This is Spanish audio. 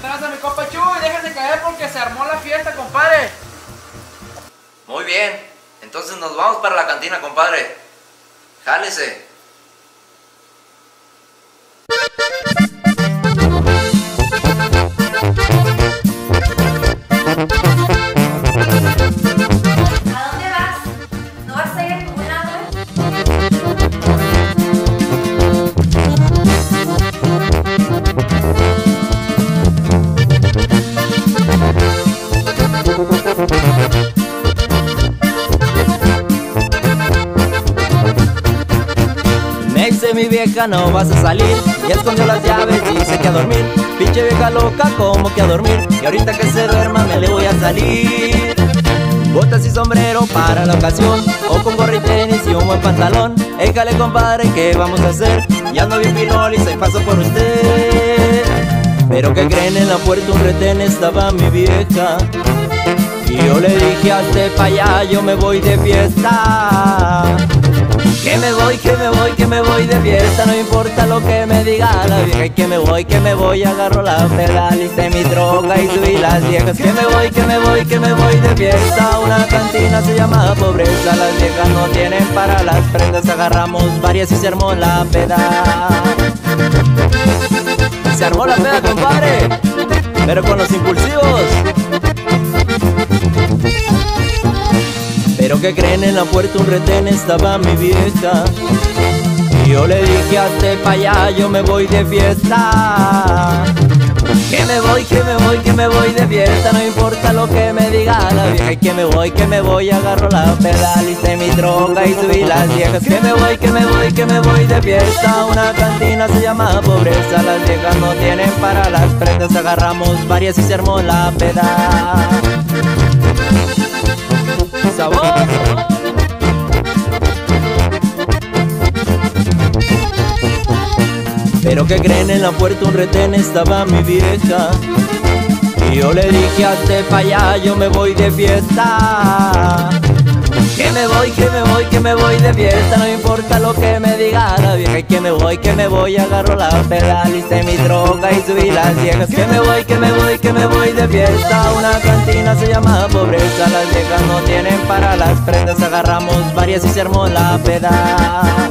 tranza mi compa Chuy? Déjense caer porque se armó la fiesta, compadre. Muy bien. Entonces nos vamos para la cantina, compadre. Jálese. Me dice mi vieja no vas a salir Y escondió las llaves y dice que a dormir. Pinche vieja loca como que a dormir Y ahorita que se duerma me le voy a salir. Botas y sombrero para la ocasión. O con gorra y tenis y un buen pantalón. Éjale compadre, ¿qué vamos a hacer? Ya ando bien pilón y se paso por usted. Pero que creen en la puerta un retén estaba mi vieja Y yo le dije hazte pa' allá, yo me voy de fiesta que me voy, que me voy, que me voy de fiesta No importa lo que me diga la vieja Que me voy, que me voy, agarro la pedal Hice mi droga y subí las viejas Que me voy, que me voy, que me voy de fiesta Una cantina se llama pobreza Las viejas no tienen para las prendas Agarramos varias y se armó la peda Se armó la peda, compadre Pero con los impulsivos Pero que creen en la puerta un retén estaba mi vieja. Y yo le dije hazte pa' allá, yo me voy de fiesta Que me voy, que me voy, que me voy de fiesta No importa lo que me diga la vieja Que me voy, que me voy, agarro la pedal Hice mi droga y subí las viejas Que me voy, que me voy, que me voy de fiesta Una cantina se llama pobreza Las viejas no tienen para las prendas Agarramos varias y se la peda Pero que creen en la puerta un retén estaba mi vieja. Y yo le dije hazte pa' allá, yo me voy de fiesta Que me voy, que me voy, que me voy de fiesta. No importa lo que me diga la vieja. Que me voy, que me voy, agarro la pedal Hice mi droga y subí las viejas. Que me voy, que me voy, que me voy de fiesta. Una cantina se llama pobreza. Las viejas no tienen para las prendas. Agarramos varias y se la peda